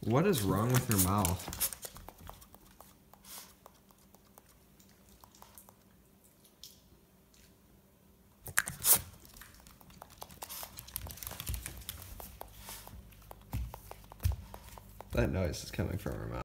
What is wrong with your mouth? That noise is coming from her mouth.